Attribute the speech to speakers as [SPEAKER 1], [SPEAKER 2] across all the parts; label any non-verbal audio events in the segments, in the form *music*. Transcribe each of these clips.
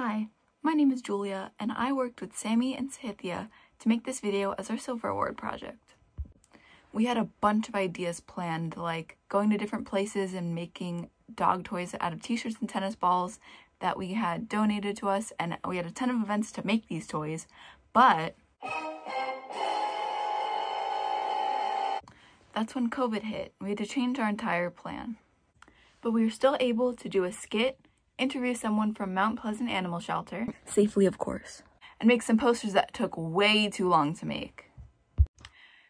[SPEAKER 1] Hi, my name is Julia, and I worked with Sammy and Sahithya to make this video as our Silver Award project. We had a bunch of ideas planned, like going to different places and making dog toys out of t-shirts and tennis balls that we had donated to us, and we had a ton of events to make these toys, but that's when COVID hit. We had to change our entire plan. But we were still able to do a skit, interview someone from Mount Pleasant Animal Shelter, safely of course, and make some posters that took way too long to make.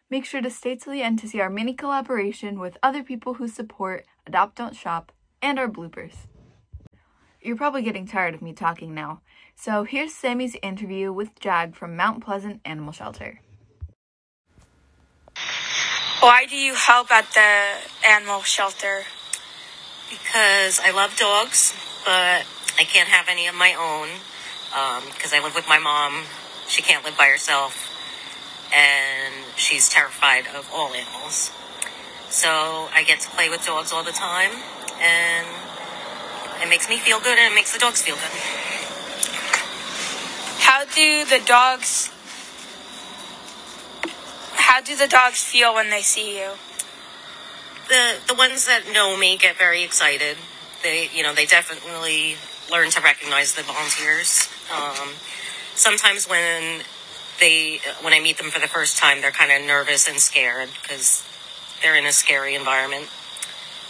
[SPEAKER 1] Make sure to stay till the end to see our mini collaboration with other people who support Adopt Don't Shop and our bloopers. You're probably getting tired of me talking now, so here's Sammy's interview with Jag from Mount Pleasant Animal Shelter.
[SPEAKER 2] Why do you help at the animal shelter?
[SPEAKER 3] because I love dogs, but I can't have any of my own um, because I live with my mom. She can't live by herself, and she's terrified of all animals. So I get to play with dogs all the time, and it makes me feel good, and it makes the dogs feel good.
[SPEAKER 2] How do the dogs How do the dogs feel when they see you?
[SPEAKER 3] the the ones that know me get very excited. They you know they definitely learn to recognize the volunteers. Um, sometimes when they when I meet them for the first time, they're kind of nervous and scared because they're in a scary environment.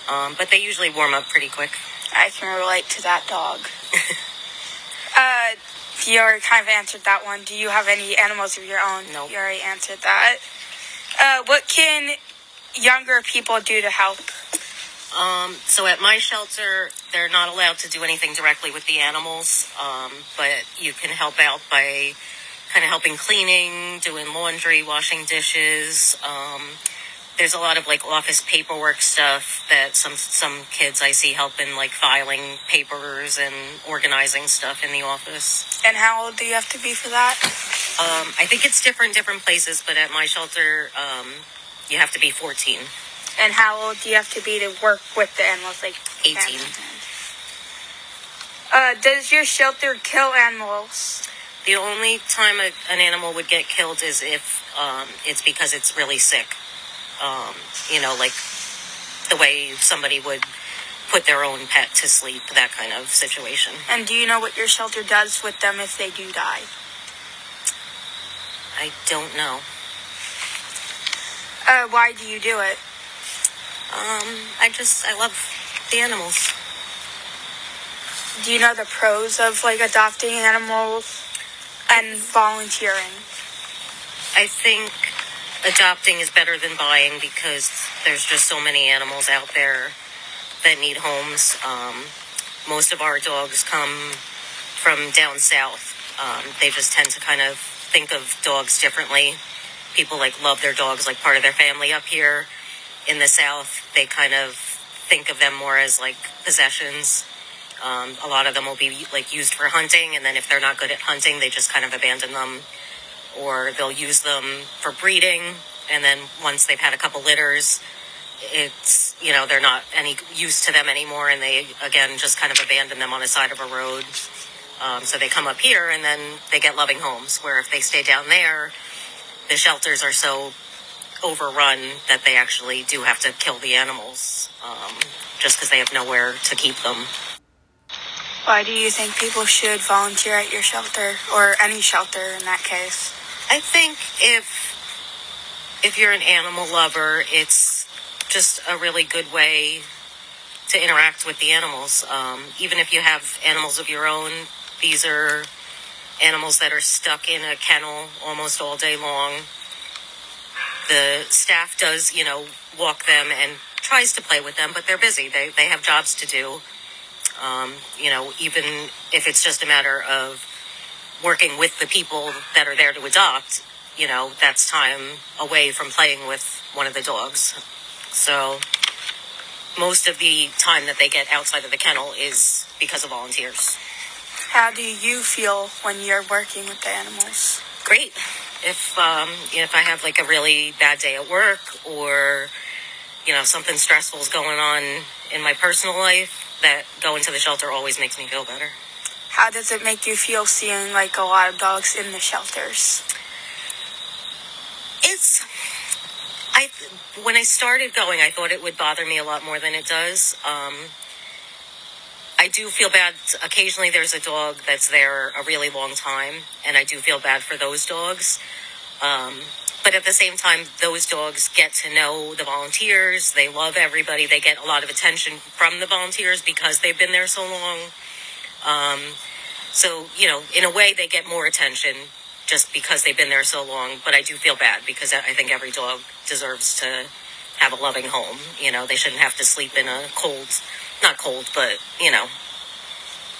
[SPEAKER 3] Um, but they usually warm up pretty quick.
[SPEAKER 2] I can relate to that dog. *laughs* uh, you already kind of answered that one. Do you have any animals of your own?
[SPEAKER 3] Nope.
[SPEAKER 2] You already answered that. Uh, what can younger people do to help?
[SPEAKER 3] Um, so at my shelter, they're not allowed to do anything directly with the animals, um, but you can help out by kind of helping cleaning, doing laundry, washing dishes. Um, there's a lot of like office paperwork stuff that some some kids I see helping like filing papers and organizing stuff in the office.
[SPEAKER 2] And how old do you have to be for that?
[SPEAKER 3] Um, I think it's different different places, but at my shelter, um, you have to be 14.
[SPEAKER 2] And how old do you have to be to work with the animals? Like
[SPEAKER 3] 18.
[SPEAKER 2] Uh, does your shelter kill animals?
[SPEAKER 3] The only time a, an animal would get killed is if um, it's because it's really sick. Um, you know, like the way somebody would put their own pet to sleep, that kind of situation.
[SPEAKER 2] And do you know what your shelter does with them if they do die?
[SPEAKER 3] I don't know.
[SPEAKER 2] Uh, why do you do it?
[SPEAKER 3] Um, I just, I love the animals.
[SPEAKER 2] Do you know the pros of like adopting animals and volunteering?
[SPEAKER 3] I think adopting is better than buying because there's just so many animals out there that need homes. Um, most of our dogs come from down south. Um, they just tend to kind of think of dogs differently. People like love their dogs like part of their family up here. In the south, they kind of think of them more as like possessions. Um, a lot of them will be like used for hunting, and then if they're not good at hunting, they just kind of abandon them, or they'll use them for breeding. And then once they've had a couple litters, it's you know they're not any use to them anymore, and they again just kind of abandon them on the side of a road. Um, so they come up here, and then they get loving homes. Where if they stay down there, the shelters are so overrun that they actually do have to kill the animals um, just because they have nowhere to keep them.
[SPEAKER 2] Why do you think people should volunteer at your shelter or any shelter in that case?
[SPEAKER 3] I think if if you're an animal lover, it's just a really good way to interact with the animals. Um, even if you have animals of your own, these are animals that are stuck in a kennel almost all day long. The staff does, you know, walk them and tries to play with them, but they're busy. They they have jobs to do. Um, you know, even if it's just a matter of working with the people that are there to adopt, you know, that's time away from playing with one of the dogs. So most of the time that they get outside of the kennel is because of volunteers.
[SPEAKER 2] How do you feel when you're working with the animals?
[SPEAKER 3] Great. If um, you know, if I have like a really bad day at work or you know something stressful is going on in my personal life, that going to the shelter always makes me feel better.
[SPEAKER 2] How does it make you feel seeing like a lot of dogs in the shelters?
[SPEAKER 3] It's I when I started going, I thought it would bother me a lot more than it does. Um, I do feel bad. Occasionally, there's a dog that's there a really long time, and I do feel bad for those dogs. Um, but at the same time, those dogs get to know the volunteers. They love everybody. They get a lot of attention from the volunteers because they've been there so long. Um, so, you know, in a way, they get more attention just because they've been there so long. But I do feel bad because I think every dog deserves to have a loving home. You know, they shouldn't have to sleep in a cold, not cold, but you know,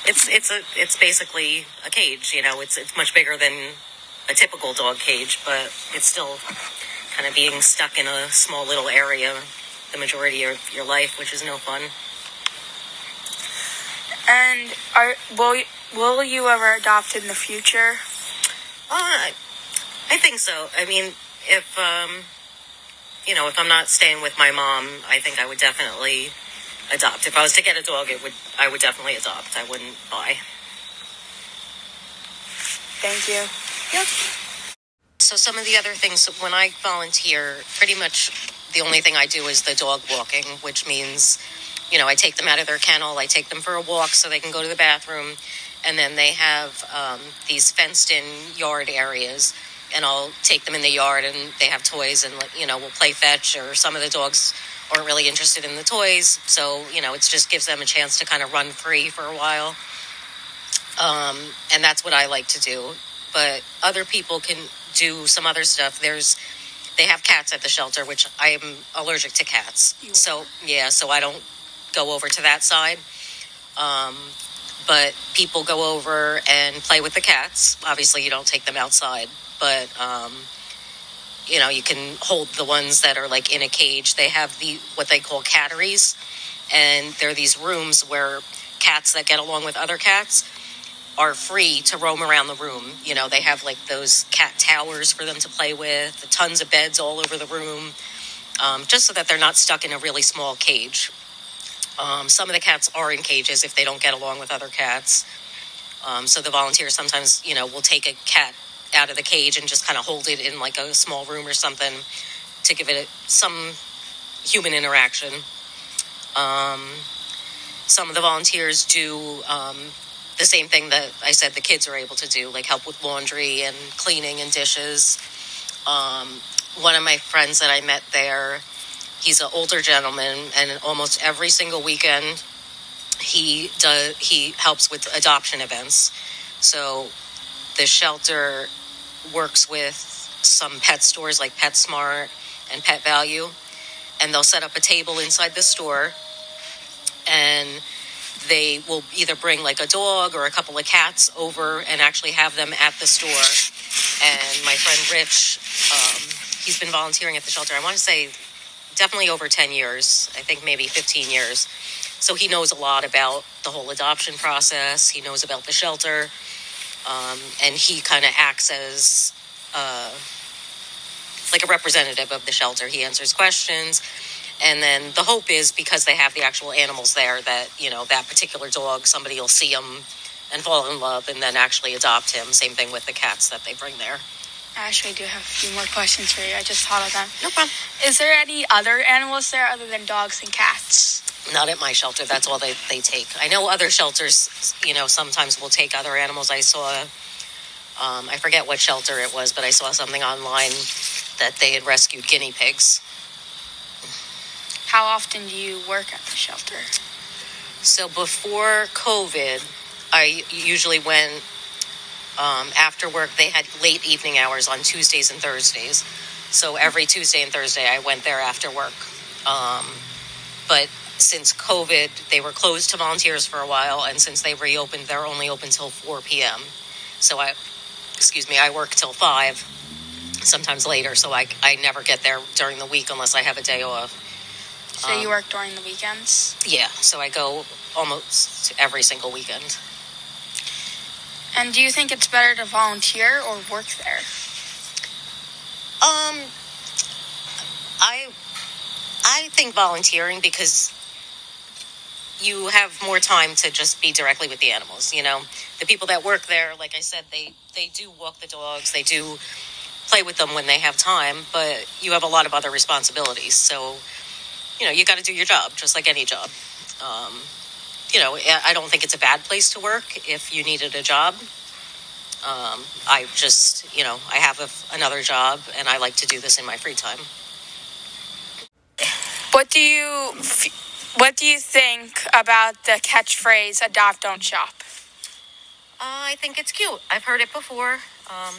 [SPEAKER 3] it's it's a it's basically a cage. You know, it's it's much bigger than a typical dog cage, but it's still kind of being stuck in a small little area the majority of your life, which is no fun.
[SPEAKER 2] And are will will you ever adopt in the future?
[SPEAKER 3] Uh, I think so. I mean, if um, you know, if I'm not staying with my mom, I think I would definitely adopt. If I was to get a dog, it would I would definitely adopt. I wouldn't buy.
[SPEAKER 2] Thank you.
[SPEAKER 3] Yep. So some of the other things when I volunteer, pretty much the only thing I do is the dog walking, which means, you know, I take them out of their kennel, I take them for a walk so they can go to the bathroom, and then they have um, these fenced-in yard areas and I'll take them in the yard and they have toys and you know we'll play fetch or some of the dogs aren't really interested in the toys. So you know it just gives them a chance to kind of run free for a while. Um, and that's what I like to do. But other people can do some other stuff. There's they have cats at the shelter which I am allergic to cats. So yeah so I don't go over to that side. Um, but people go over and play with the cats. Obviously you don't take them outside but um, you know you can hold the ones that are like in a cage. They have the what they call catteries, and they're these rooms where cats that get along with other cats are free to roam around the room. You know, they have like those cat towers for them to play with, tons of beds all over the room, um, just so that they're not stuck in a really small cage. Um, some of the cats are in cages if they don't get along with other cats. Um, so the volunteers sometimes, you know, will take a cat out of the cage and just kind of hold it in like a small room or something to give it some human interaction. Um, some of the volunteers do um, the same thing that I said the kids are able to do, like help with laundry and cleaning and dishes. Um, one of my friends that I met there, he's an older gentleman, and almost every single weekend he does he helps with adoption events. So the shelter works with some pet stores like PetSmart and Pet Valu, and they'll set up a table inside the store, and they will either bring like a dog or a couple of cats over and actually have them at the store. And my friend Rich, um, he's been volunteering at the shelter. I want to say definitely over 10 years, I think maybe 15 years. So he knows a lot about the whole adoption process. He knows about the shelter. Um, and he kind of acts as uh, like a representative of the shelter. He answers questions. And then the hope is because they have the actual animals there that, you know, that particular dog, somebody will see him and fall in love and then actually adopt him. Same thing with the cats that they bring there.
[SPEAKER 2] Actually, I do have a few more questions for you. I just thought of them.
[SPEAKER 3] No problem.
[SPEAKER 2] Is there any other animals there other than dogs and cats?
[SPEAKER 3] Not at my shelter. That's all they, they take. I know other shelters, you know, sometimes will take other animals. I saw, um, I forget what shelter it was, but I saw something online that they had rescued guinea pigs.
[SPEAKER 2] How often do you work at the shelter?
[SPEAKER 3] So before COVID, I usually went um, after work. They had late evening hours on Tuesdays and Thursdays. So every Tuesday and Thursday, I went there after work. Um, but since COVID, they were closed to volunteers for a while, and since they reopened, they're only open till 4 p.m. So I, excuse me, I work till 5, sometimes later, so I, I never get there during the week unless I have a day off.
[SPEAKER 2] So um, you work during the weekends?
[SPEAKER 3] Yeah, so I go almost every single weekend.
[SPEAKER 2] And do you think it's better to volunteer or work there?
[SPEAKER 3] Um, I I think volunteering because you have more time to just be directly with the animals. You know, the people that work there, like I said, they they do walk the dogs. They do play with them when they have time, but you have a lot of other responsibilities. So, you know, you got to do your job just like any job. Um, you know, I don't think it's a bad place to work if you needed a job. Um, I just, you know, I have a, another job and I like to do this in my free time.
[SPEAKER 2] What do you what do you think about the catchphrase "Adopt, don't shop"?
[SPEAKER 3] Uh, I think it's cute. I've heard it before. Um,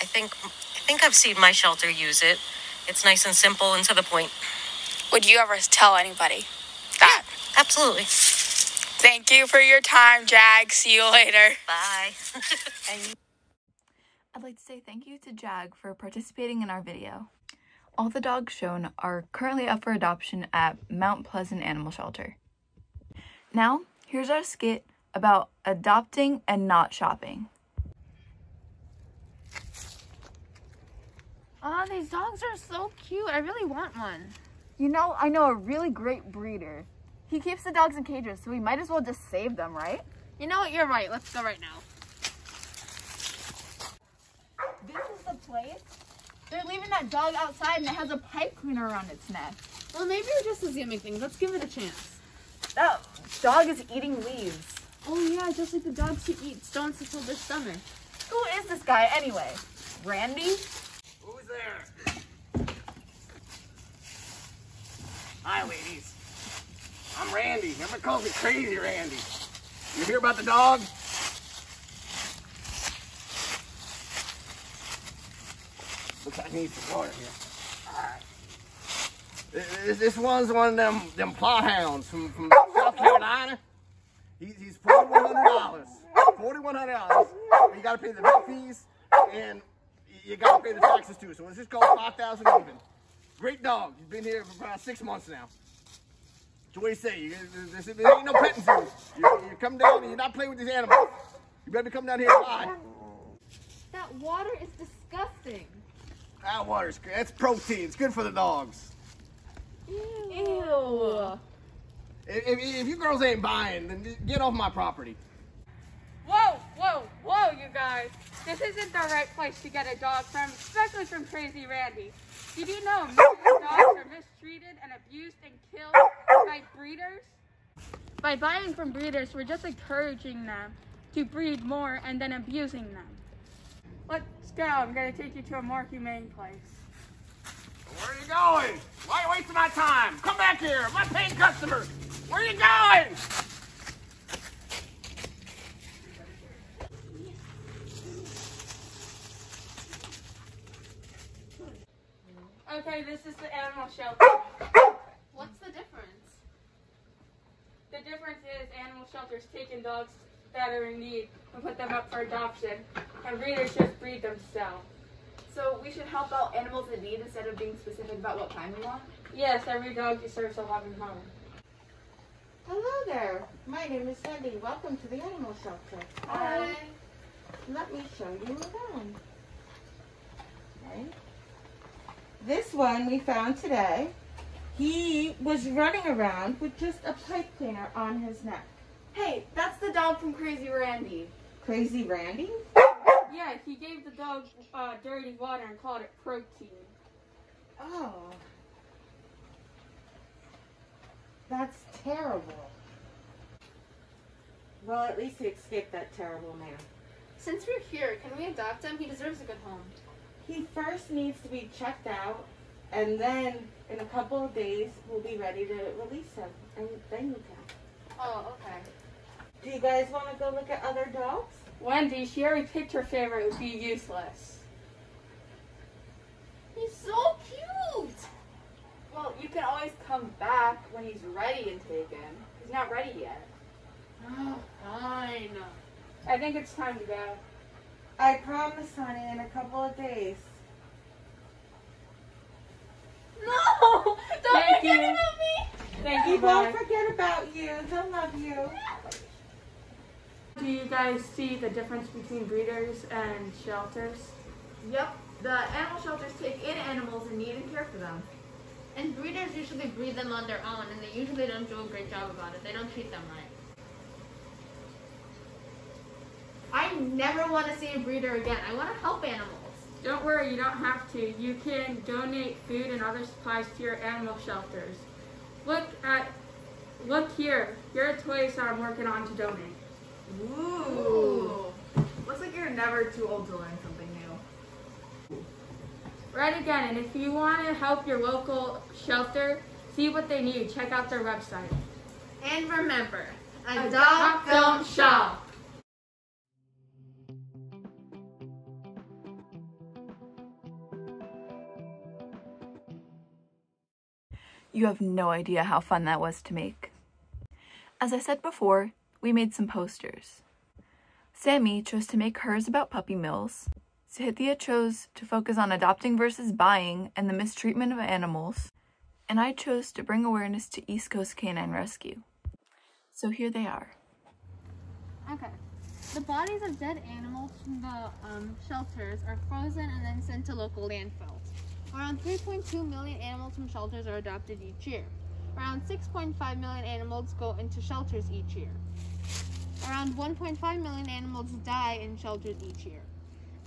[SPEAKER 3] I think I think I've seen my shelter use it. It's nice and simple and to the point.
[SPEAKER 2] Would you ever tell anybody that?
[SPEAKER 3] Yeah, absolutely.
[SPEAKER 2] Thank you for your time, Jag. See you later. *laughs*
[SPEAKER 3] Bye.
[SPEAKER 4] I'd like to say thank you to Jag for participating in our video. All the dogs shown are currently up for adoption at Mount Pleasant Animal Shelter. Now, here's our skit about adopting and not shopping.
[SPEAKER 5] Oh, these dogs are so cute. I really want one.
[SPEAKER 4] You know, I know a really great breeder. He keeps the dogs in cages, so we might as well just save them, right?
[SPEAKER 5] You know what? You're right. Let's go right now.
[SPEAKER 4] This is the place. They're leaving that dog outside and it has a pipe cleaner around its neck.
[SPEAKER 5] Well, maybe you're just as yummy things. Let's give it a chance.
[SPEAKER 4] That dog is eating leaves.
[SPEAKER 5] Oh yeah, just like the dogs who eat stones to fill their stomach.
[SPEAKER 4] Who is this guy anyway? Randy?
[SPEAKER 6] Who's there? Hi, ladies. I'm Randy. Everyone calls me Crazy Randy. You hear about the dog? Looks like I need some water here. Alright. This, one's one of them them Plott hounds from, from South Carolina. He's, he's forty-one hundred dollars. Forty-one hundred dollars. You gotta pay the vet fees and you gotta pay the taxes too. So it's just called five thousand even. Great dog. He's been here for about six months now. So what do you say? You, there, there ain't no petting zoo. You, you come down and you're not playing with these animals. You better come down here and buy.
[SPEAKER 5] That water is disgusting.
[SPEAKER 6] That water's good. That's protein. It's good for the dogs.
[SPEAKER 5] Ew.
[SPEAKER 6] If, if, if you girls ain't buying, then get off my property.
[SPEAKER 7] Whoa, whoa, whoa, you guys. This isn't the right place to get a dog from, especially from Crazy Randy. Did you know most dogs are mistreated and abused and killed by breeders? By buying from breeders, we're just encouraging them to breed more and then abusing them. Let's go. I'm going to take you to a more humane place.
[SPEAKER 6] Where are you going? Why are you wasting my time? Come back here. I'm my paying customer. Where are you going?
[SPEAKER 7] Okay, this is the animal shelter.
[SPEAKER 5] What's the difference?
[SPEAKER 7] The difference is animal shelters take in dogs that are in need and put them up for adoption, and breeders just breed themselves.
[SPEAKER 4] So we should help out animals in need instead of being specific about what kind we want?
[SPEAKER 7] Yes, every dog deserves a loving home.
[SPEAKER 8] Hello there. My name is Wendy. Welcome to the animal shelter.
[SPEAKER 4] Hi.
[SPEAKER 8] Um, let me show you around. Okay. One we found today. He was running around with just a pipe cleaner on his neck.
[SPEAKER 4] Hey, that's the dog from Crazy Randy.
[SPEAKER 8] Crazy Randy?
[SPEAKER 7] Yeah, he gave the dog uh, dirty water and called it protein.
[SPEAKER 8] Oh. That's terrible. Well, at least he escaped that terrible man.
[SPEAKER 5] Since we're here, can we adopt him? He deserves a good home.
[SPEAKER 8] He first needs to be checked out, and then in a couple of days, we'll be ready to release him. And then you can.
[SPEAKER 5] Oh, okay.
[SPEAKER 8] Do you guys want to go look at other dogs?
[SPEAKER 7] Wendy, she already picked her favorite would be useless.
[SPEAKER 5] He's so cute.
[SPEAKER 4] Well, you can always come back when he's ready and take him. He's not ready yet.
[SPEAKER 5] Oh, fine.
[SPEAKER 7] I think it's time to go.
[SPEAKER 8] I promise, honey, in a couple of days.
[SPEAKER 5] No! Don't
[SPEAKER 7] Thank
[SPEAKER 5] forget
[SPEAKER 7] you.
[SPEAKER 5] about me!
[SPEAKER 7] Thank
[SPEAKER 8] He
[SPEAKER 7] you,
[SPEAKER 8] won't
[SPEAKER 7] bye.
[SPEAKER 8] forget about you. He'll love you.
[SPEAKER 7] Do you guys see the difference between breeders and shelters?
[SPEAKER 4] Yep. The animal shelters take in animals in need and care for them.
[SPEAKER 5] And breeders usually breed them on their own, and they usually don't do a great job about it. They don't treat them right. I never want to see a breeder again. I want to help animals.
[SPEAKER 7] Don't worry, you don't have to. You can donate food and other supplies to your animal shelters. Look at, look here. Here are toys that I'm working on to donate.
[SPEAKER 4] Ooh. Looks like you're never too old to learn something new.
[SPEAKER 7] Right again, and if you want to help your local shelter, see what they need. Check out their website.
[SPEAKER 5] And remember, adopt,
[SPEAKER 7] Adopt, don't shop.
[SPEAKER 4] You have no idea how fun that was to make. As I said before, we made some posters. Sammy chose to make hers about puppy mills. Sahithya chose to focus on adopting versus buying and the mistreatment of animals. And I chose to bring awareness to East Coast Canine Rescue. So here they are.
[SPEAKER 5] Okay. The bodies of dead animals from the um, shelters are frozen and then sent to local landfills. Around 3.2 million animals from shelters are adopted each year. Around 6.5 million animals go into shelters each year. Around 1.5 million animals die in shelters each year.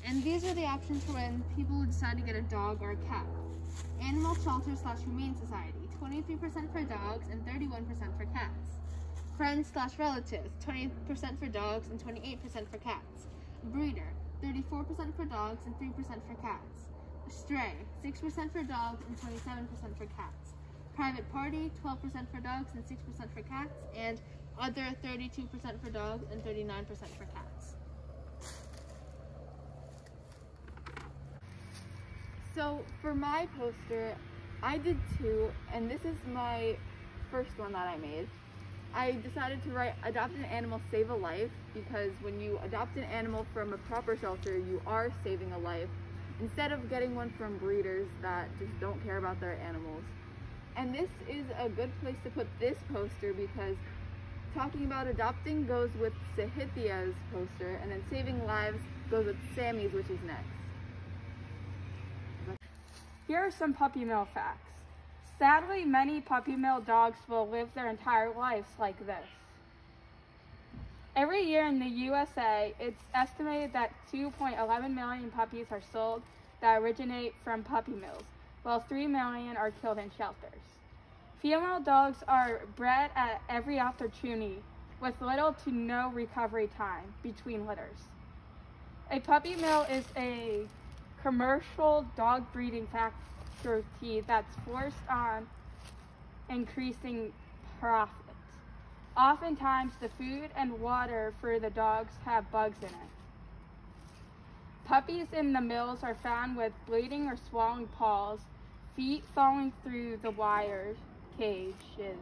[SPEAKER 5] And these are the options for when people decide to get a dog or a cat. Animal Shelter slash Humane Society, 23% for dogs and 31% for cats. Friends slash relatives, 20% for dogs and 28% for cats. Breeder, 34% for dogs and 3% for cats. Stray, 6% for dogs and 27% for cats. Private party, 12% for dogs and 6% for cats. And other, 32% for dogs and 39% for cats.
[SPEAKER 4] So for my poster, I did two, and this is my first one that I made. I decided to write adopt an animal, save a life, because when you adopt an animal from a proper shelter, you are saving a life, instead of getting one from breeders that just don't care about their animals. And this is a good place to put this poster because talking about adopting goes with Sahithya's poster, and then saving lives goes with Sammy's, which is next.
[SPEAKER 7] Here are some puppy mill facts. Sadly, many puppy mill dogs will live their entire lives like this. Every year in the USA, it's estimated that 2.11 million puppies are sold that originate from puppy mills, while 3 million are killed in shelters. Female dogs are bred at every opportunity with little to no recovery time between litters. A puppy mill is a commercial dog breeding factory that's forced on increasing profits. Oftentimes, the food and water for the dogs have bugs in it. Puppies in the mills are found with bleeding or swollen paws, feet falling through the wire cages,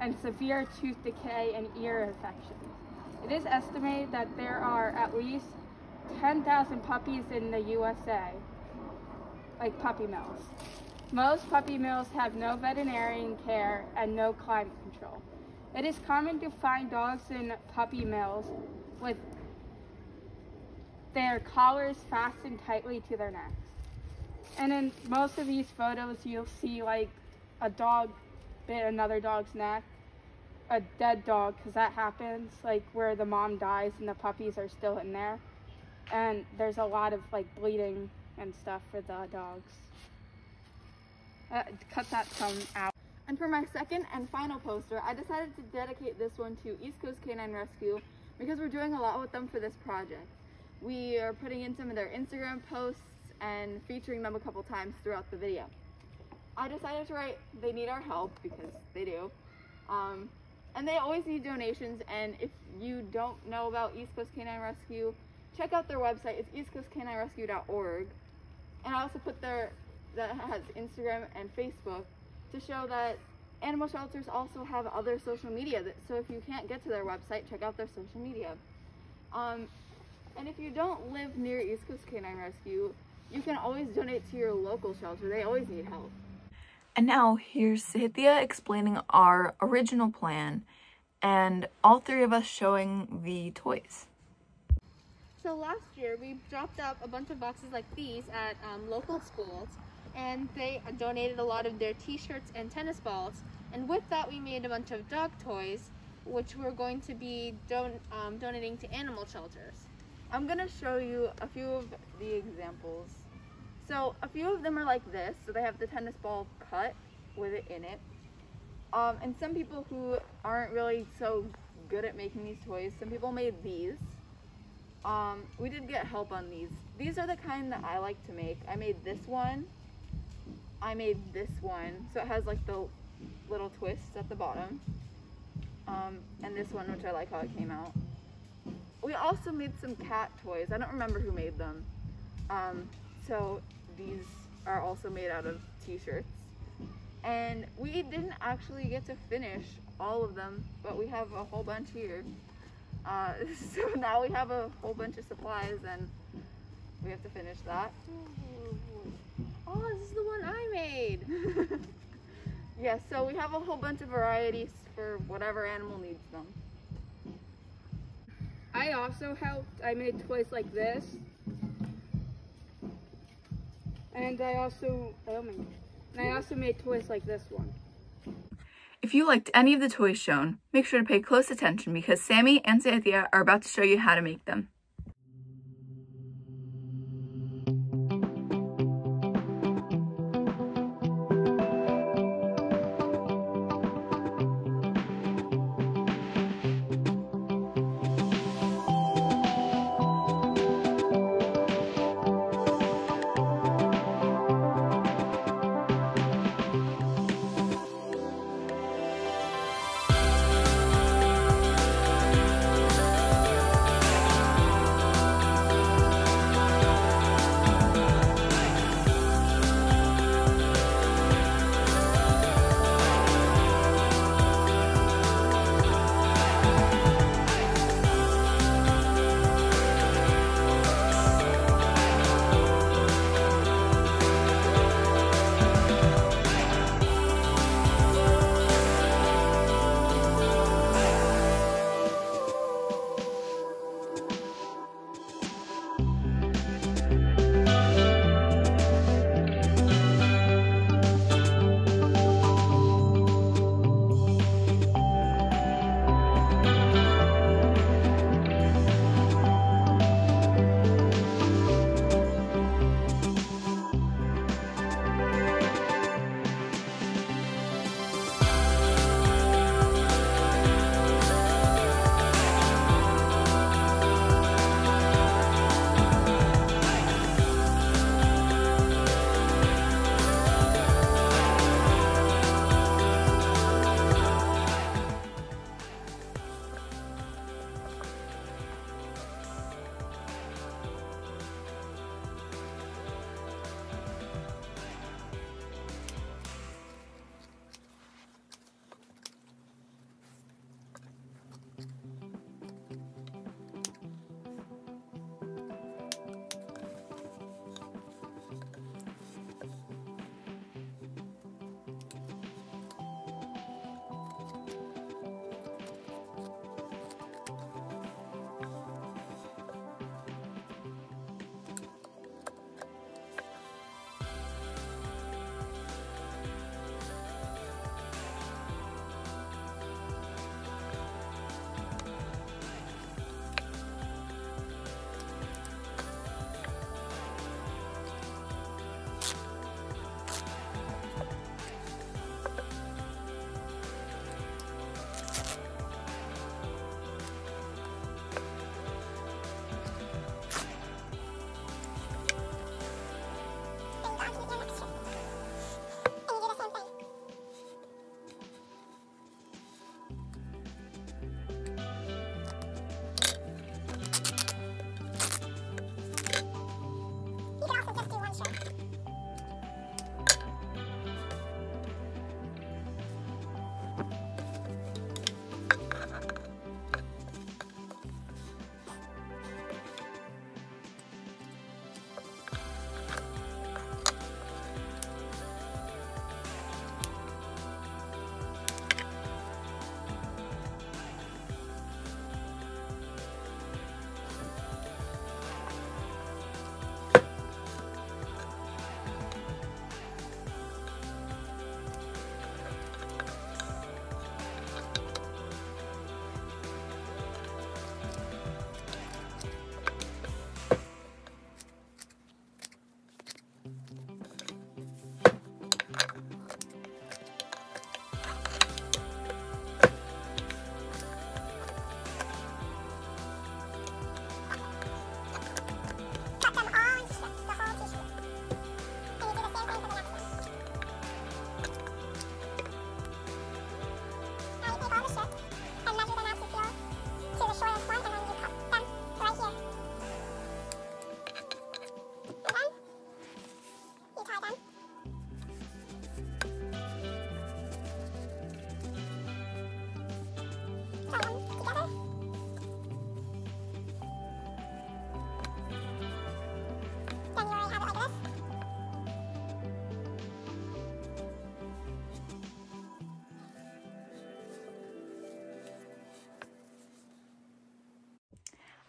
[SPEAKER 7] and severe tooth decay and ear infections. It is estimated that there are at least 10,000 puppies in the USA, like puppy mills. Most puppy mills have no veterinarian care and no climate control. It is common to find dogs in puppy mills with their collars fastened tightly to their necks. And in most of these photos, you'll see like a dog bit another dog's neck, a dead dog, because that happens, like where the mom dies and the puppies are still in there. And there's a lot of like bleeding and stuff for the dogs. Uh, cut that some out.
[SPEAKER 4] And for my second and final poster, I decided to dedicate this one to East Coast Canine Rescue because we're doing a lot with them for this project. We are putting in some of their Instagram posts and featuring them a couple times throughout the video. I decided to write, they need our help because they do. Um, and they always need donations. And if you don't know about East Coast Canine Rescue, check out their website. It's eastcoastcaninerescue.org. And I also put their, that has Instagram and Facebook to show that animal shelters also have other social media. That, so if you can't get to their website, check out their social media. Um, and if you don't live near East Coast Canine Rescue, you can always donate to your local shelter. They always need help. And now here's Sahithya explaining our original plan and all three of us showing the toys.
[SPEAKER 5] So last year we dropped up a bunch of boxes like these at um, local schools and they donated a lot of their t-shirts and tennis balls and with that we made a bunch of dog toys which we're going to be don um, donating to animal shelters.
[SPEAKER 4] I'm gonna show you a few of the examples. So a few of them are like this. So they have the tennis ball cut with it in it. Um, and some people who aren't really so good at making these toys, some people made these. Um, we did get help on these. These are the kind that I like to make. I made this one. I made this one. So it has like the little twists at the bottom. Um, and this one, which I like how it came out. We also made some cat toys. I don't remember who made them. Um, so these are also made out of t-shirts. And we didn't actually get to finish all of them, but we have a whole bunch here. Uh, *laughs* so now we have a whole bunch of supplies and we have to finish that.
[SPEAKER 5] Oh, this is the one I made. *laughs*
[SPEAKER 4] yeah, so we have a whole bunch of varieties for whatever animal needs them.
[SPEAKER 7] I also helped. I made toys like this. And I also, oh my, and I also made toys like this one.
[SPEAKER 4] If you liked any of the toys shown, make sure to pay close attention because Sammy and Cynthia are about to show you how to make them.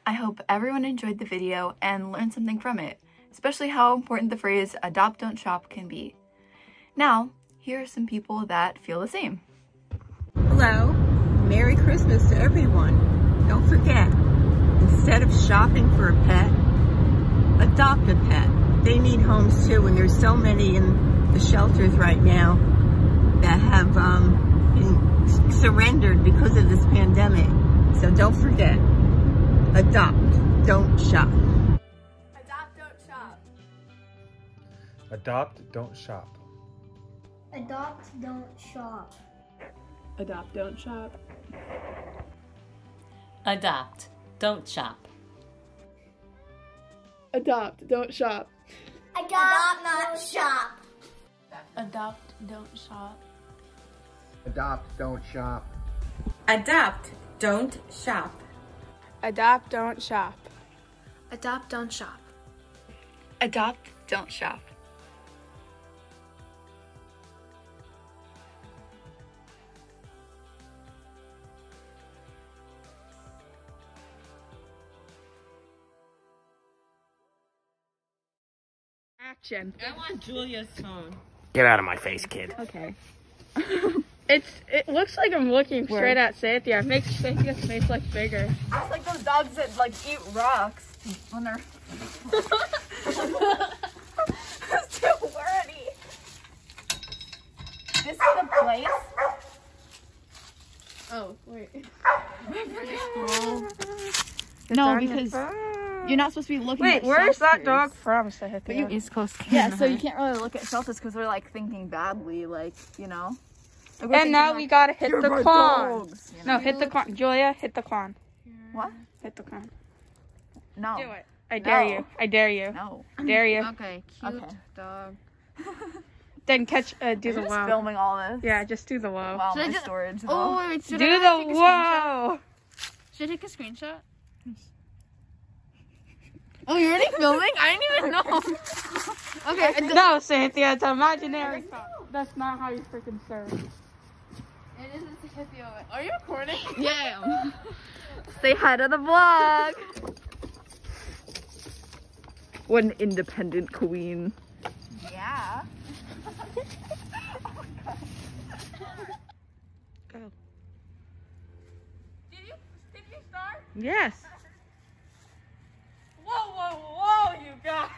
[SPEAKER 4] I hope everyone enjoyed the video and learned something from it, especially how important the phrase adopt don't shop can be. Now, here are some people that feel the same.
[SPEAKER 9] Hello, Merry Christmas to everyone. Don't forget, instead of shopping for a pet, adopt a pet. They need homes too, and there's so many in the shelters right now that have um, been surrendered because of this pandemic. So don't forget, adopt, don't shop.
[SPEAKER 4] Adopt don't shop.
[SPEAKER 10] Adopt, don't shop.
[SPEAKER 11] Adopt, don't shop.
[SPEAKER 12] Adopt, don't shop.
[SPEAKER 13] Adopt, don't shop.
[SPEAKER 12] Adopt, don't shop.
[SPEAKER 11] Adopt, not shop.
[SPEAKER 12] Adopt, don't shop.
[SPEAKER 6] Adopt, don't shop.
[SPEAKER 14] Adopt, don't shop.
[SPEAKER 7] Adopt, don't shop.
[SPEAKER 4] Adopt don't shop. Adopt don't shop.
[SPEAKER 7] Action.
[SPEAKER 9] I want Julia's phone.
[SPEAKER 6] Get out of my face, kid.
[SPEAKER 7] Okay. *laughs* it's it looks like I'm looking straight at Cynthia. It makes Cynthia's face look bigger.
[SPEAKER 4] It's like those dogs that like eat rocks when they're it's *laughs* too wordy. This is the place.
[SPEAKER 5] Oh, wait. *laughs*
[SPEAKER 4] No, because you're not supposed to be looking
[SPEAKER 7] Wait,
[SPEAKER 4] at
[SPEAKER 7] where's that dog from, Cynthia?
[SPEAKER 4] But you-
[SPEAKER 12] East Coast
[SPEAKER 4] Yeah, so you can't really look at shelters because we're like thinking badly, like, you know? Like,
[SPEAKER 7] And now we gotta hit the
[SPEAKER 4] my
[SPEAKER 7] con.
[SPEAKER 4] you know?
[SPEAKER 7] No, hit the con. Julia, hit the con.
[SPEAKER 4] What?
[SPEAKER 7] Hit the con.
[SPEAKER 4] No.
[SPEAKER 7] Do it. I dare
[SPEAKER 4] No.
[SPEAKER 7] you. I dare you.
[SPEAKER 4] No.
[SPEAKER 7] Dare you.
[SPEAKER 5] Okay, cute
[SPEAKER 4] Okay.
[SPEAKER 5] dog. *laughs*
[SPEAKER 7] Then catch. Uh, do
[SPEAKER 4] You're
[SPEAKER 7] the
[SPEAKER 4] just
[SPEAKER 7] wow.
[SPEAKER 4] filming all this.
[SPEAKER 7] Yeah, just do the wow.
[SPEAKER 4] Wow,
[SPEAKER 5] Should I
[SPEAKER 4] my
[SPEAKER 5] just-
[SPEAKER 4] storage.
[SPEAKER 5] Oh, wait, wait, should
[SPEAKER 7] Do
[SPEAKER 5] I
[SPEAKER 7] the
[SPEAKER 5] take a screenshot?
[SPEAKER 7] wow.
[SPEAKER 5] Should I take a screenshot? Oh, you're already filming? I didn't even know. *laughs* okay, *laughs*
[SPEAKER 7] No, Cynthia, it's imaginary. That's not how you freaking serve.
[SPEAKER 5] It is a Cynthia. Are you recording? *laughs*
[SPEAKER 4] Yeah. *laughs* Say hi to the vlog. What an independent queen.
[SPEAKER 5] Yeah. *laughs* Go.
[SPEAKER 7] Did you? Did you start?
[SPEAKER 9] Yes.
[SPEAKER 7] Whoa, whoa, whoa, you guys.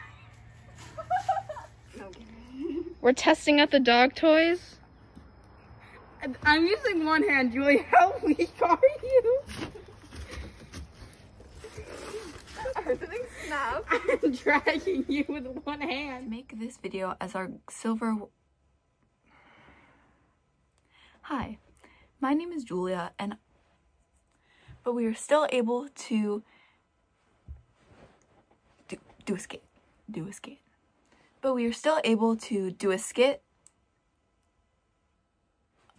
[SPEAKER 7] We're testing out the dog toys. And I'm using one hand, Julie. *laughs* How weak are you?
[SPEAKER 4] Everything snapped. *laughs*
[SPEAKER 7] I'm dragging you with one hand.
[SPEAKER 4] Make this video as our silver. Hi, my name is Julia, and but we are still able to do, do a skit, do a skit. But we are still able to do a skit.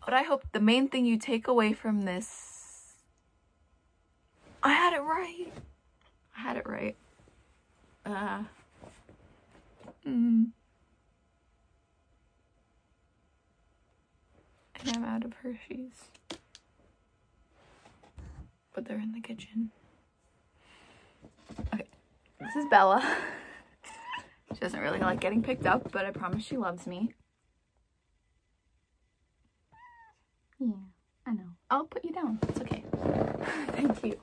[SPEAKER 4] But I hope the main thing you take away from this. I had it right. I had it right. Uh. Mm. And I'm out of Hershey's. But they're in the kitchen. Okay. This is Bella. *laughs* she doesn't really like getting picked up, but I promise she loves me. Yeah, I know. I'll put you down. It's okay. *laughs* Thank you.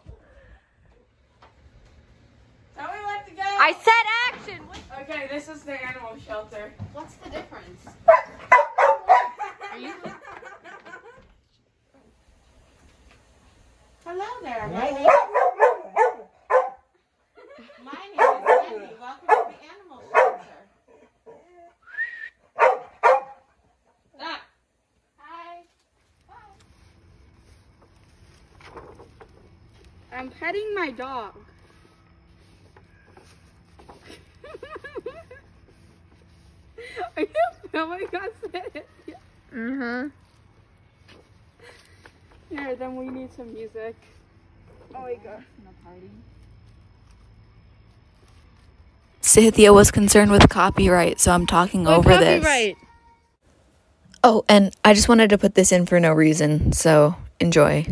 [SPEAKER 4] Now we have to go.
[SPEAKER 7] I said action. Okay, this is the animal shelter.
[SPEAKER 5] What's the difference?
[SPEAKER 7] Are you?
[SPEAKER 8] Hello there. My name is My name is Wendy. Welcome to the animal shelter.
[SPEAKER 7] Stop.
[SPEAKER 5] Hi.
[SPEAKER 7] I'm petting my dog. Are you filming us?
[SPEAKER 5] Mm-hmm.
[SPEAKER 7] Here, then we need some music. Oh my god.
[SPEAKER 4] Cynthia was concerned with copyright, so I'm talking over this.
[SPEAKER 7] copyright.
[SPEAKER 4] Oh, and I just wanted to put this in for no reason, so enjoy.